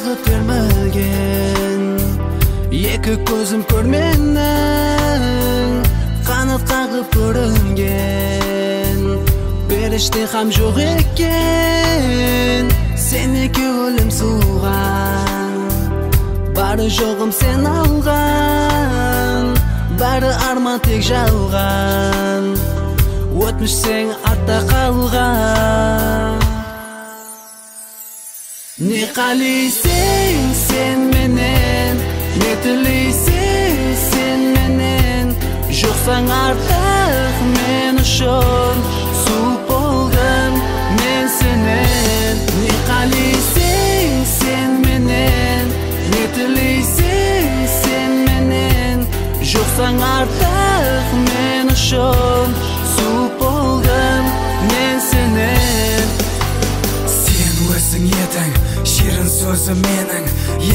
бақыт бермеген екі көзім көрменің қанат қағып көрінген періште хам жоқ екен сен екеуілім суған бары жоғым сен алған бәрі арман тек жалған өтміш артта қалған не қалайсың сен менен не тілейсің сен менен жоқсаң артық мен үшін суық болдым мен сенен не қалайсың сен менен не тілейсің сен менен жоқсаң артық мен үшін өзің едің шерін сөзі менің.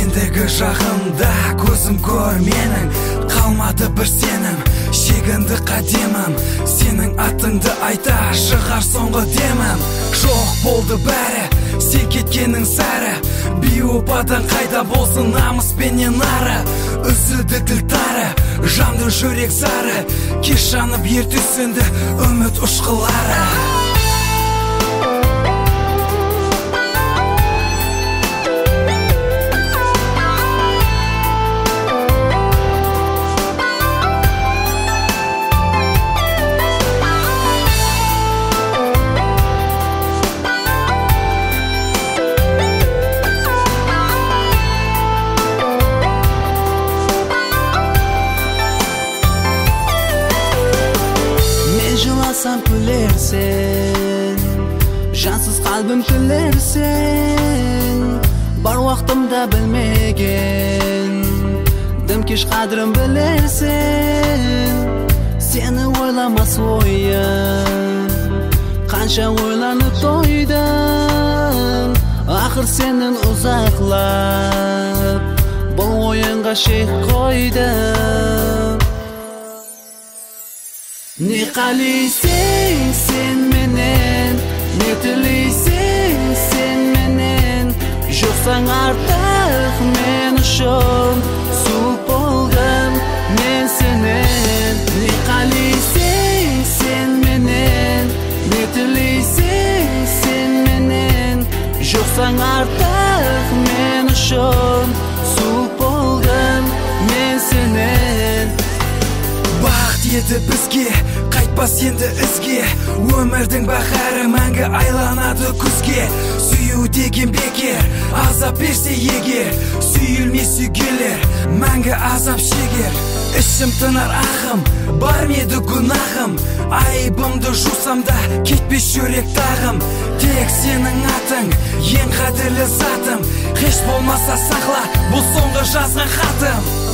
Ендігі жағымда көзім көр менің. Қалмады бір сенім шегінді қадемім. Сенің атыңды айта шығар соңғы демім. Жоқ болды бәрі сен кеткенің сәрі. Биопадан қайда болсын намыспенен ары. Үзілді тіл тары жанды жүрек сары кеш жанып ерте үміт ұшқылары. Жыласам күлерсің жансыз қалбым күлерсің бар уақытымда білмеген дімкеш қадірін білерсің сені ойламас ойым қанша ойланып тойдым ақыр сенен ұзақлап бұл ойынға шек қалайсың сен менен не тілейсің сен менен жоқсаң артық мен үшін суық болдым мен сенен не қалайсың сен менен не тілейсің сен менен жоқсаң артық мен үшін суық болдым мен сенен бақыт бізге қайтпас енді ізге өмірдің бақары мәңгі айланады күзге. Сүю деген бекер азап берсе егер. Сүйілмес сүйгелер мәңгі азап шегер. Ішім тынар ағым бар ма еді гүнағым айыбымды жусам да кетпес жүрек тағым. Тек сенің атың ең қадірлі затым. Еш болмаса сақла бұл соңғы жазған хатым.